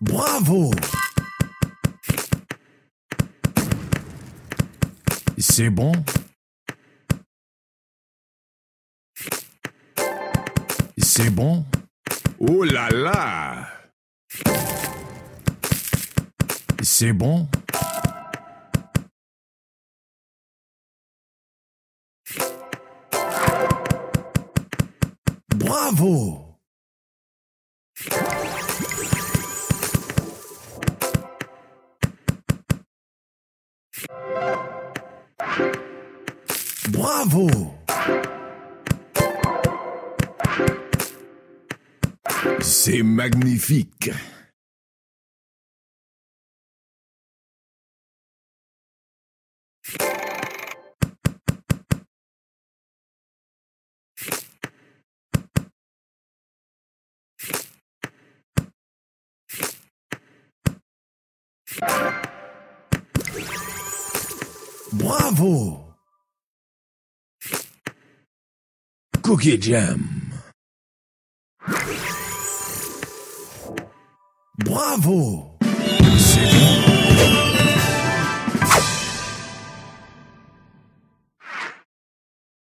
Bravo. C'est bon. C'est bon. Oh là là. C'est bon. Bravo Bravo. C'est magnifique Bravo! Cookie Jam. Bravo